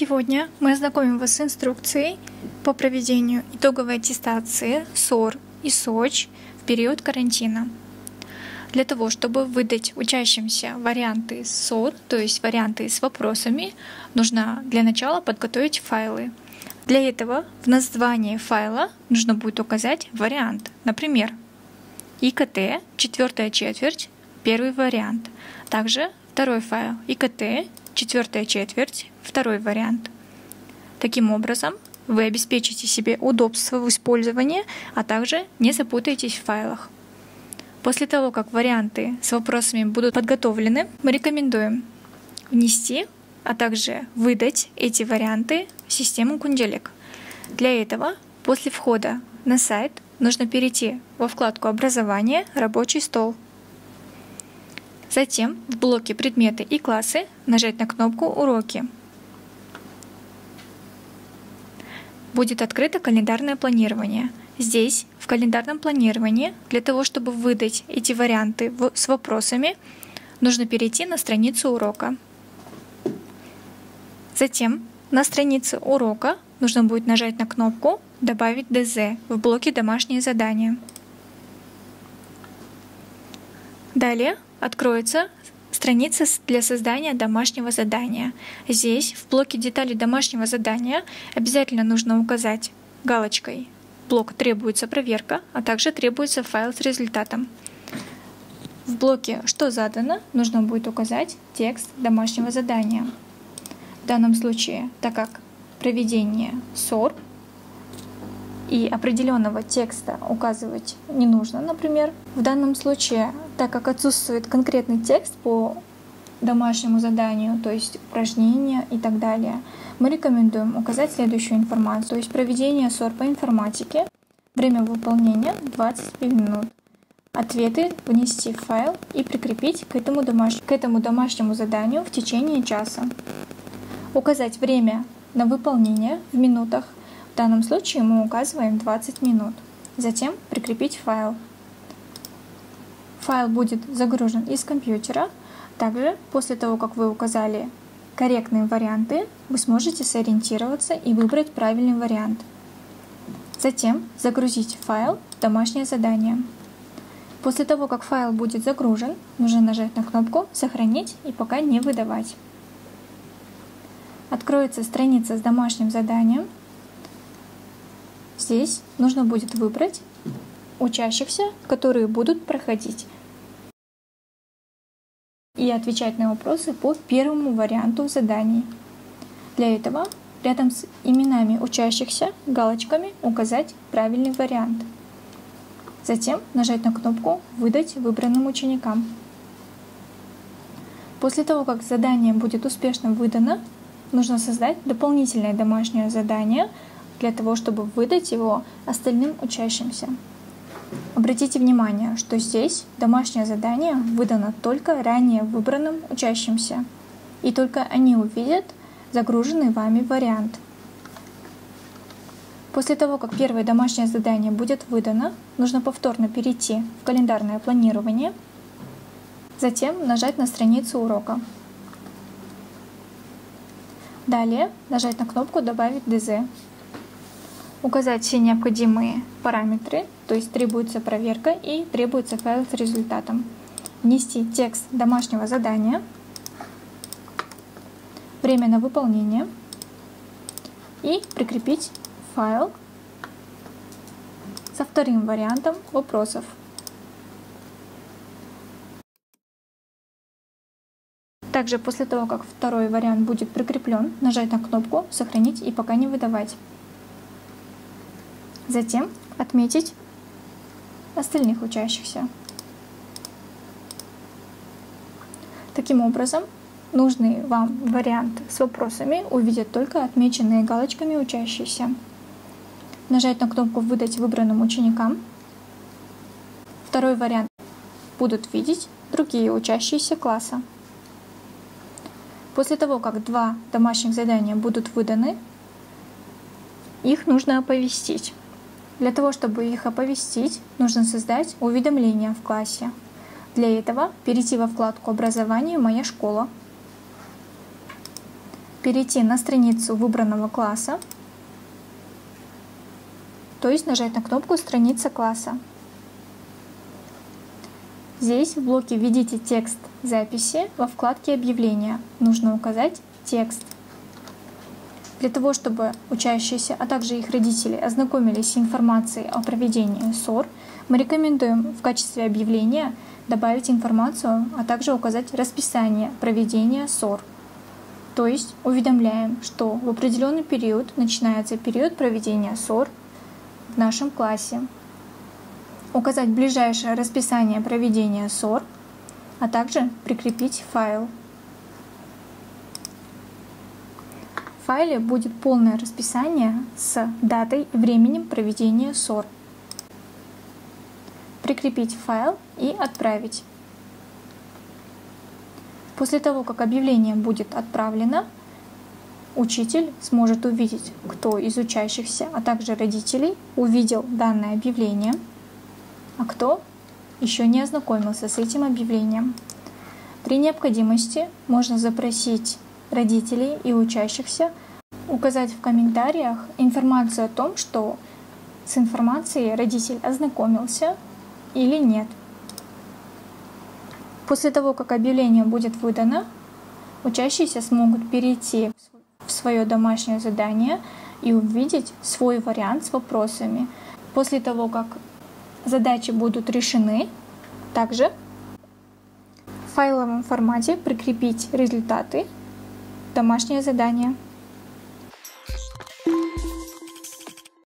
Сегодня мы ознакомим вас с инструкцией по проведению итоговой аттестации СОР и СОЧ в период карантина. Для того, чтобы выдать учащимся варианты СОР, то есть варианты с вопросами, нужно для начала подготовить файлы. Для этого в названии файла нужно будет указать вариант. Например, ИКТ, четвертая четверть, первый вариант. Также второй файл ИКТ, четвертая четверть, второй вариант. Таким образом, вы обеспечите себе удобство в использовании, а также не запутаетесь в файлах. После того, как варианты с вопросами будут подготовлены, мы рекомендуем внести, а также выдать эти варианты в систему Кунделик. Для этого после входа на сайт нужно перейти во вкладку «Образование. Рабочий стол». Затем в блоке «Предметы и классы» нажать на кнопку «Уроки». Будет открыто календарное планирование. Здесь, в календарном планировании, для того, чтобы выдать эти варианты с вопросами, нужно перейти на страницу урока. Затем на странице урока нужно будет нажать на кнопку «Добавить ДЗ» в блоке «Домашние задания». Далее откроется страница для создания домашнего задания. Здесь, в блоке детали домашнего задания, обязательно нужно указать галочкой блок «Требуется проверка», а также требуется файл с результатом. В блоке «Что задано» нужно будет указать текст домашнего задания. В данном случае, так как проведение СОР и определенного текста указывать не нужно, например. В данном случае, так как отсутствует конкретный текст по домашнему заданию, то есть упражнения и так далее, мы рекомендуем указать следующую информацию, то есть проведение СОР по информатике, время выполнения 20 минут. Ответы внести в файл и прикрепить к этому, домаш... к этому домашнему заданию в течение часа. Указать время на выполнение в минутах данном случае мы указываем 20 минут. Затем прикрепить файл. Файл будет загружен из компьютера. Также после того, как вы указали корректные варианты, вы сможете сориентироваться и выбрать правильный вариант. Затем загрузить файл в домашнее задание. После того, как файл будет загружен, нужно нажать на кнопку «Сохранить» и пока не выдавать. Откроется страница с домашним заданием, Здесь нужно будет выбрать учащихся, которые будут проходить и отвечать на вопросы по первому варианту заданий. Для этого рядом с именами учащихся галочками указать правильный вариант. Затем нажать на кнопку «Выдать выбранным ученикам». После того, как задание будет успешно выдано, нужно создать дополнительное домашнее задание – для того, чтобы выдать его остальным учащимся. Обратите внимание, что здесь домашнее задание выдано только ранее выбранным учащимся, и только они увидят загруженный вами вариант. После того, как первое домашнее задание будет выдано, нужно повторно перейти в календарное планирование, затем нажать на страницу урока. Далее нажать на кнопку «Добавить ДЗ» указать все необходимые параметры, то есть требуется проверка и требуется файл с результатом. Внести текст домашнего задания, время на выполнение и прикрепить файл со вторым вариантом вопросов. Также после того, как второй вариант будет прикреплен, нажать на кнопку «Сохранить и пока не выдавать». Затем отметить остальных учащихся. Таким образом, нужный вам вариант с вопросами увидят только отмеченные галочками учащиеся. Нажать на кнопку «Выдать выбранным ученикам». Второй вариант будут видеть другие учащиеся класса. После того, как два домашних задания будут выданы, их нужно оповестить. Для того, чтобы их оповестить, нужно создать уведомление в классе. Для этого перейти во вкладку «Образование. Моя школа». перейти на страницу выбранного класса, то есть нажать на кнопку «Страница класса». Здесь в блоке «Введите текст записи» во вкладке «Объявления» нужно указать текст. Для того, чтобы учащиеся, а также их родители ознакомились с информацией о проведении СОР, мы рекомендуем в качестве объявления добавить информацию, а также указать расписание проведения СОР. То есть уведомляем, что в определенный период начинается период проведения СОР в нашем классе. Указать ближайшее расписание проведения СОР, а также прикрепить файл. В файле будет полное расписание с датой и временем проведения СОР. Прикрепить файл и отправить. После того, как объявление будет отправлено, учитель сможет увидеть, кто из учащихся, а также родителей увидел данное объявление, а кто еще не ознакомился с этим объявлением. При необходимости можно запросить родителей и учащихся указать в комментариях информацию о том, что с информацией родитель ознакомился или нет. После того, как объявление будет выдано, учащиеся смогут перейти в свое домашнее задание и увидеть свой вариант с вопросами. После того, как задачи будут решены, также в файловом формате прикрепить результаты домашнее задание.